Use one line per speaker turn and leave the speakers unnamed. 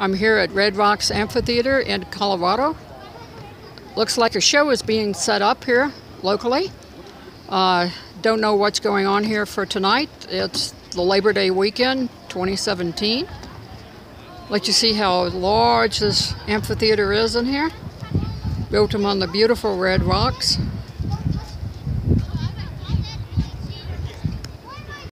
I'm here at Red Rocks Amphitheater in Colorado. Looks like a show is being set up here locally. Uh, don't know what's going on here for tonight. It's the Labor Day weekend 2017. Let you see how large this amphitheater is in here. Built among the beautiful red rocks.